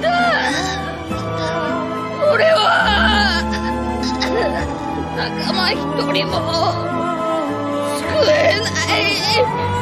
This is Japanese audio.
だ？俺は仲間一人も救えない。